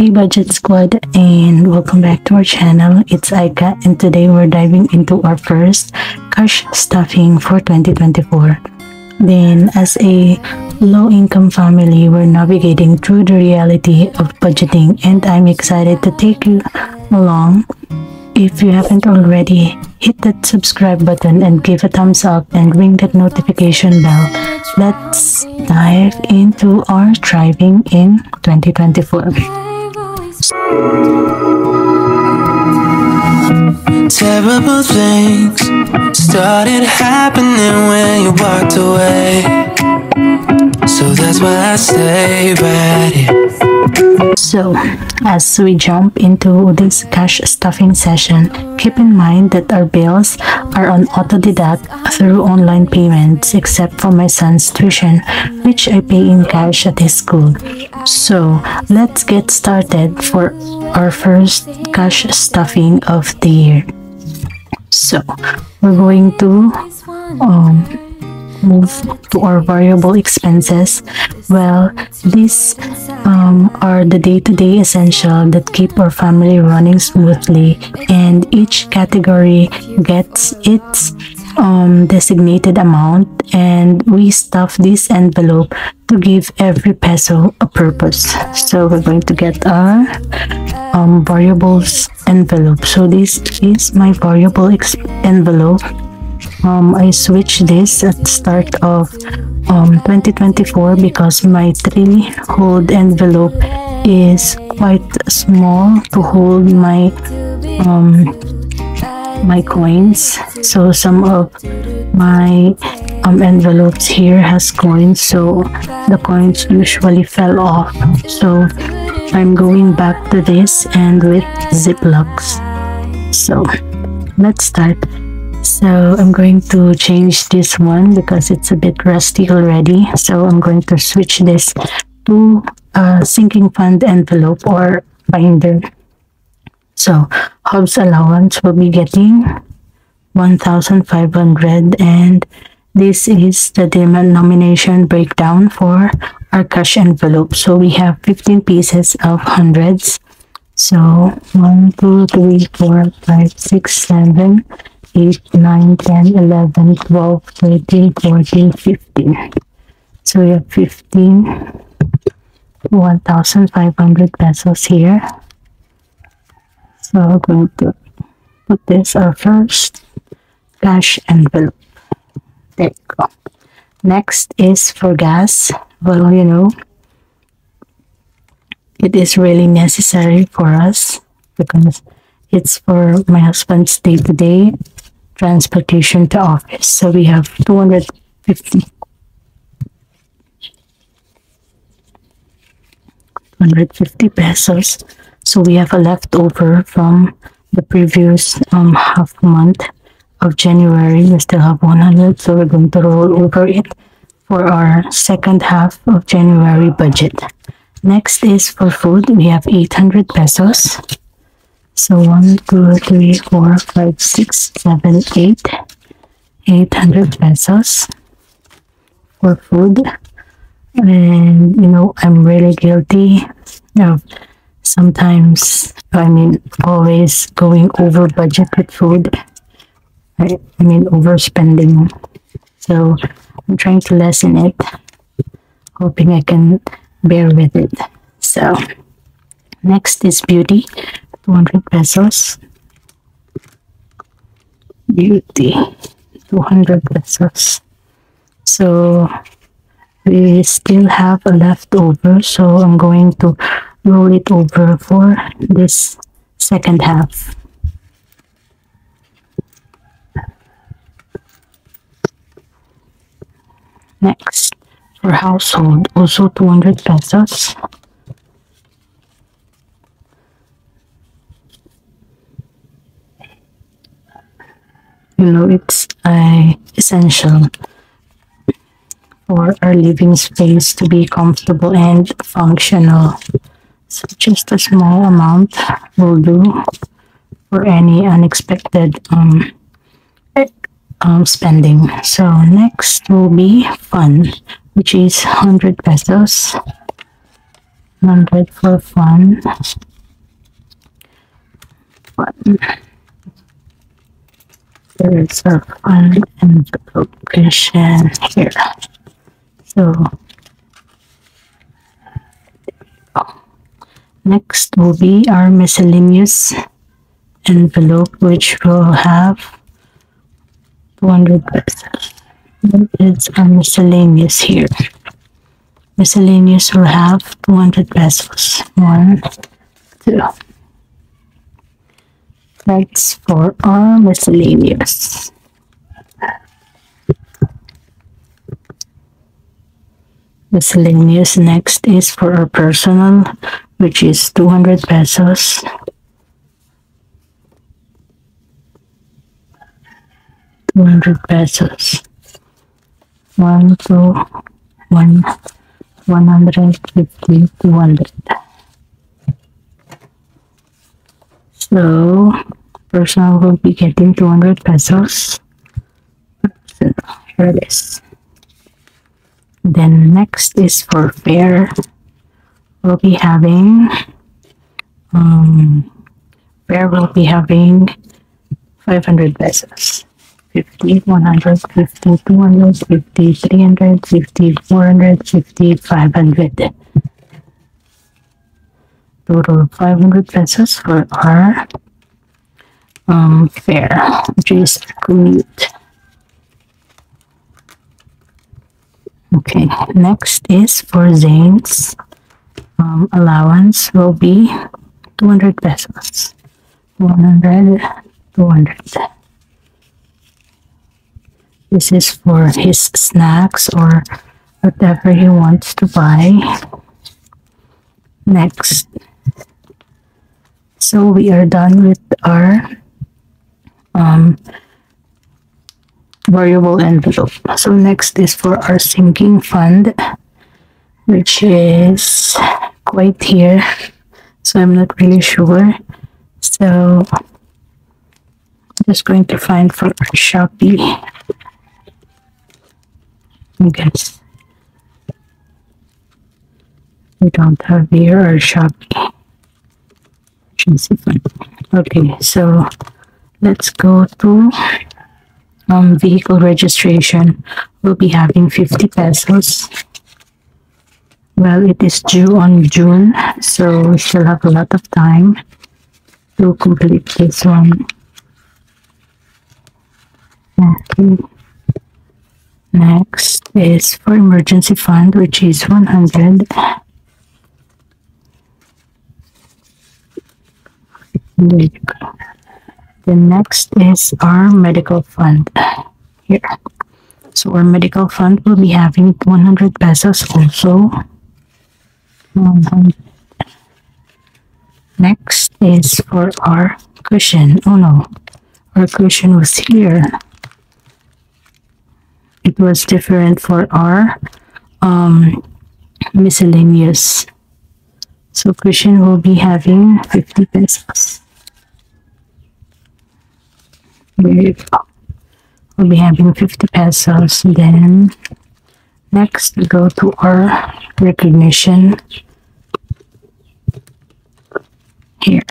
Hey Budget Squad and welcome back to our channel. It's Aika and today we're diving into our first cash stuffing for 2024. Then as a low-income family, we're navigating through the reality of budgeting and I'm excited to take you along. If you haven't already, hit that subscribe button and give a thumbs up and ring that notification bell. Let's dive into our thriving in 2024. Terrible things started happening when you walked away. So that's why I stay right here. So, as we jump into this cash stuffing session, keep in mind that our bills are on auto-debit through online payments except for my son's tuition, which I pay in cash at his school. So, let's get started for our first cash stuffing of the year. So, we're going to um, move to our variable expenses. Well, these um, are the day-to-day essential that keep our family running smoothly and each category gets its um, designated amount and we stuff this envelope to give every peso a purpose. So we're going to get our um, variables envelope. So this is my variable envelope um, I switched this at the start of um, 2024 because my three hold envelope is quite small to hold my um, my coins. So some of my um, envelopes here has coins so the coins usually fell off. So I'm going back to this and with ziplocs. So let's start so I'm going to change this one because it's a bit rusty already. So I'm going to switch this to a sinking fund envelope or binder. So Hobbs allowance will be getting 1,500 and this is the denomination breakdown for our cash envelope. So we have 15 pieces of hundreds. So 1, 2, 3, 4, 5, 6, 7, 8, 9, 10, 11, 12, 13, 14, 15. So we have 15, 1,500 pesos here. So we're going to put this our first cash envelope. There you go. Next is for gas. Well, you know, it is really necessary for us because it's for my husband's day-to-day -day transportation to office. So we have 250. 250 pesos. So we have a leftover from the previous um, half month of January. We still have 100. So we're going to roll over it for our second half of January budget. Next is for food. We have 800 pesos. So one, two, three, four, five, six, seven, eight, eight hundred pesos for food. And you know, I'm really guilty of sometimes, I mean, always going over budget with food. I, I mean, overspending. So I'm trying to lessen it, hoping I can bear with it. So next is beauty. 200 pesos. Beauty, 200 pesos. So, we still have a leftover, so I'm going to roll it over for this second half. Next, for household, also 200 pesos. You know it's uh, essential for our living space to be comfortable and functional so just a small amount will do for any unexpected um, um spending so next will be fun which is 100 pesos 100 for fun. Fun. There is a fun location here. So next will be our miscellaneous envelope which will have 200 pesos. It's a miscellaneous here. Miscellaneous will have 200 pesos. One, two. That's for our miscellaneous. Miscellaneous next is for our personal, which is 200 pesos. 200 pesos. One, two, one, 150, 200. So, person will be getting 200 pesos. So, here it is. Then next is for fare. We'll be having, um, fare will be having 500 pesos. 50, 150, 250, 350, 450, 500. Total 500 pesos for our um, fare, which is commute. Okay, next is for Zane's um, allowance will be 200 pesos. 100, 200. This is for his snacks or whatever he wants to buy. Next. So we are done with our um, variable envelope. So next is for our sinking fund, which is quite here. So I'm not really sure. So I'm just going to find for Shopee. I guess we don't have here or Shopee. Okay, so let's go to um, vehicle registration. We'll be having 50 pesos. Well, it is due on June, so we still have a lot of time to complete this one. Okay. Next is for emergency fund, which is 100. There you go. The next is our medical fund. Here. So our medical fund will be having 100 pesos also. 100. Next is for our cushion. Oh no, our cushion was here it was different for our um, miscellaneous. So cushion will be having 50 pesos. We'll be having 50 pesos. Then next we go to our recognition. Here.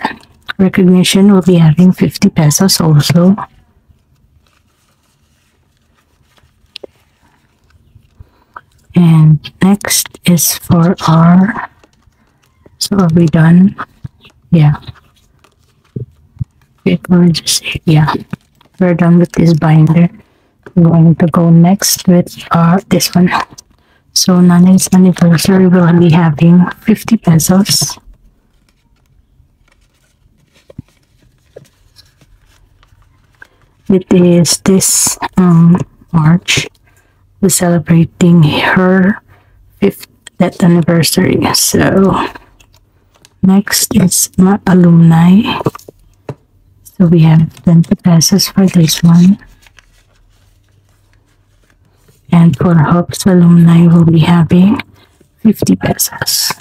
Recognition will be having 50 pesos also. And next is for our, so are we done? Yeah. Okay, we're just, yeah, we're done with this binder. I'm going to go next with uh, this one. So Nana's anniversary will be having 50 pesos. It is this um, March we're celebrating her fifth death anniversary. So next is my alumni. So we have 20 pesos for this one. And for Hope's alumni, we'll be having 50 pesos.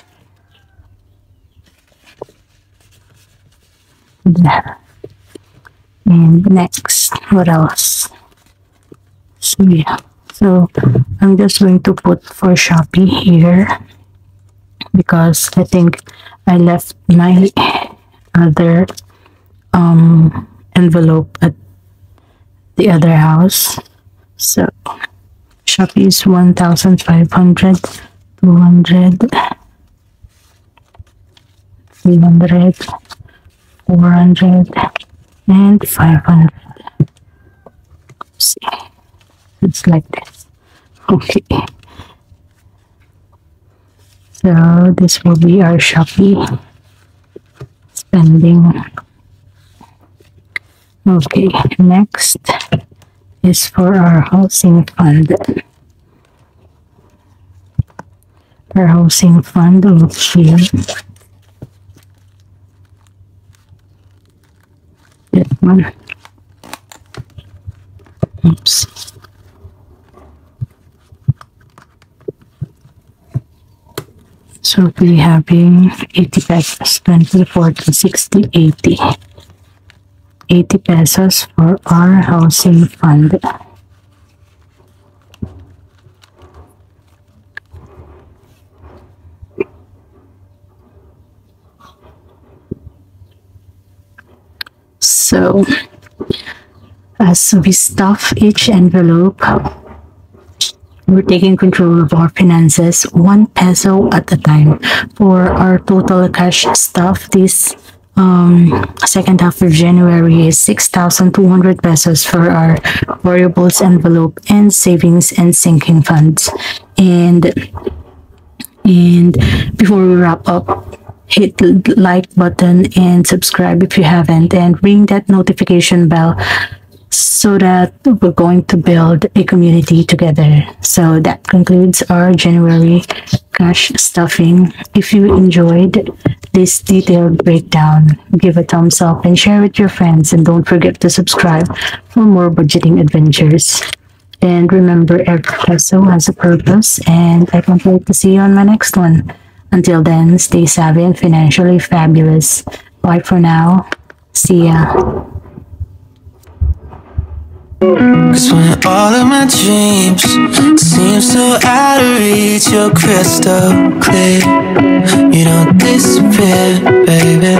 And next, what else? So yeah. So I'm just going to put for Shopee here. because I think I left my other um envelope at the other house. So Shopee is 1,500, 200, 300, 400, and 500. See, it's like this. Okay. So this will be our Shopee spending. Okay, next is for our housing fund. Our housing fund will here. That one. Oops. So we having 80 pesos, 20, 40, 60, 80. 80 pesos for our housing fund. So, as we stuff each envelope, we're taking control of our finances one peso at a time. For our total cash stuff, this um, second half of January is 6,200 pesos for our variables envelope and savings and sinking funds. And and before we wrap up, hit the like button and subscribe if you haven't and ring that notification bell so that we're going to build a community together. So that concludes our January cash stuffing. If you enjoyed this detailed breakdown, give a thumbs up and share with your friends and don't forget to subscribe for more budgeting adventures. And remember, every peso has a purpose and I can't wait to see you on my next one. Until then, stay savvy and financially fabulous. Bye for now. See ya. Cause when all of my dreams seem so out of reach, you're crystal clear. You don't disappear, baby.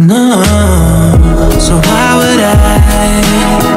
No. So why would I